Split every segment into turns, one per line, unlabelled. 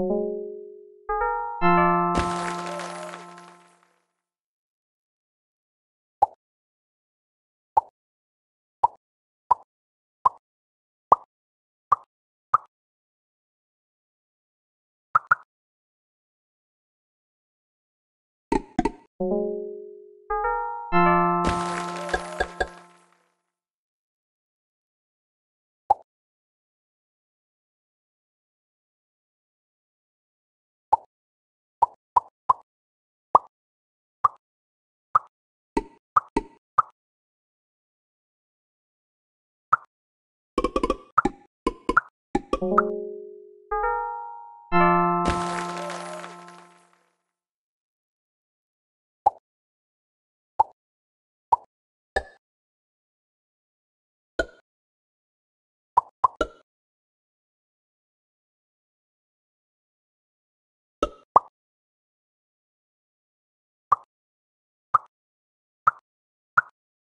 you you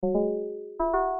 Thank you.